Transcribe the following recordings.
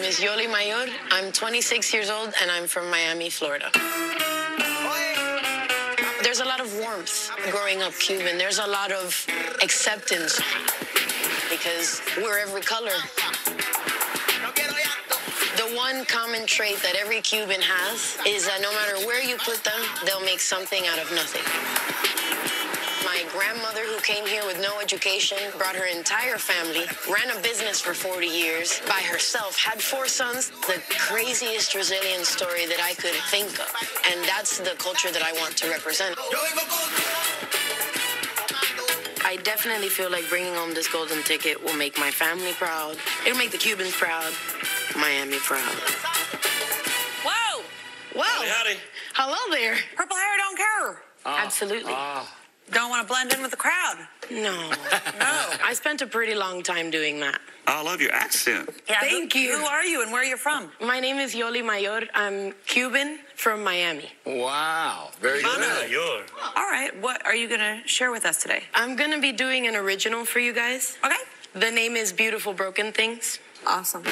name is Yoli Mayor. I'm 26 years old and I'm from Miami, Florida. There's a lot of warmth growing up Cuban. There's a lot of acceptance because we're every color. The one common trait that every Cuban has is that no matter where you put them, they'll make something out of nothing. My grandmother, who came here with no education, brought her entire family, ran a business for 40 years by herself, had four sons, the craziest resilient story that I could think of. And that's the culture that I want to represent. I definitely feel like bringing home this golden ticket will make my family proud. It'll make the Cubans proud, Miami proud. Whoa! Wow. Howdy. Hello there. Purple hair don't care. Absolutely. Ah. Don't want to blend in with the crowd. no. No. I spent a pretty long time doing that. I love your accent. Yeah, Thank who, you. Who are you and where are you from? My name is Yoli Mayor. I'm Cuban from Miami. Wow, very good. You're. All right. What are you going to share with us today? I'm going to be doing an original for you guys. Okay. The name is Beautiful Broken Things. Awesome.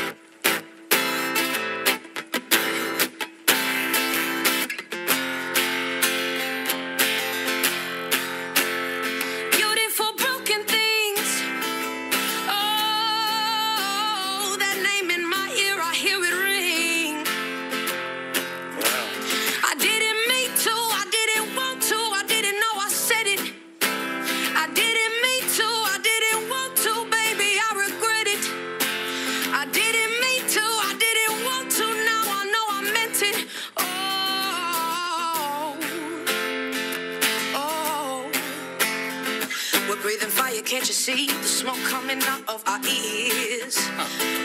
We're breathing fire, can't you see the smoke coming out of our ears?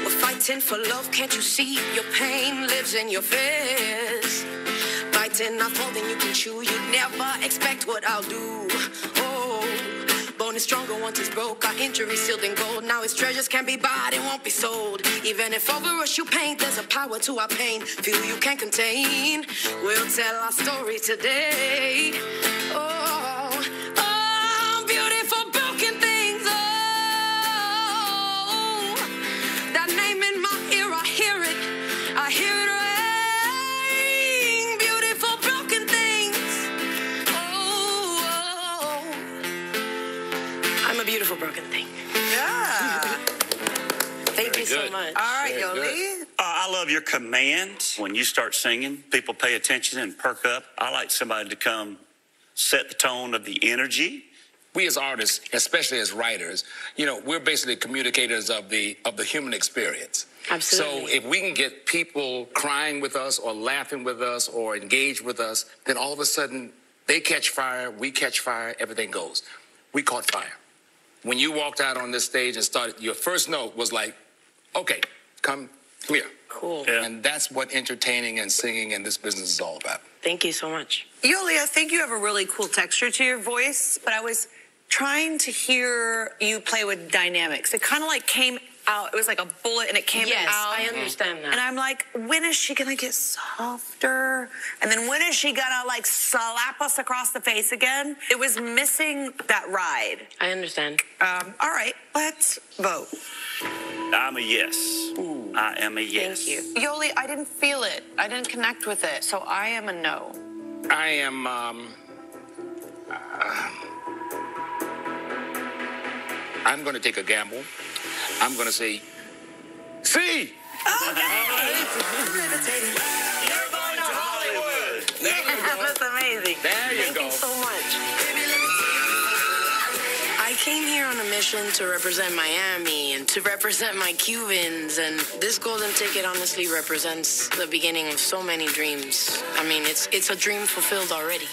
We're fighting for love, can't you see your pain lives in your fears? Biting off more than you can chew, you'd never expect what I'll do. Oh, bone is stronger once it's broke. Our injury sealed in gold. Now its treasures can be bought, it won't be sold. Even if over us you paint, there's a power to our pain. Feel you can't contain. We'll tell our story today. Oh, Beautiful broken. Oh, I'm a beautiful broken thing. Yeah. Thank you so much. All right, Yoli. Uh, I love your command. When you start singing, people pay attention and perk up. I like somebody to come set the tone of the energy. We as artists, especially as writers, you know, we're basically communicators of the of the human experience. Absolutely. So if we can get people crying with us or laughing with us or engaged with us, then all of a sudden they catch fire, we catch fire, everything goes. We caught fire. When you walked out on this stage and started, your first note was like, okay, come here. Cool. Yeah. And that's what entertaining and singing and this business is all about. Thank you so much. Yoli, I think you have a really cool texture to your voice, but I was trying to hear you play with dynamics. It kind of like came out, it was like a bullet and it came Yes, out. I understand that. And I'm like, when is she gonna get softer? And then when is she gonna like slap us across the face again? It was missing that ride. I understand. Um, all right, let's vote. I'm a yes. I am a yes. Thank you. Yoli, I didn't feel it. I didn't connect with it, so I am a no. I am. Um, uh, I'm going to take a gamble. I'm going to say, see. That's amazing. There you Thank go. you so much. I came here on a mission to represent Miami and to represent my Cubans, and this golden ticket honestly represents the beginning of so many dreams. I mean, it's it's a dream fulfilled already.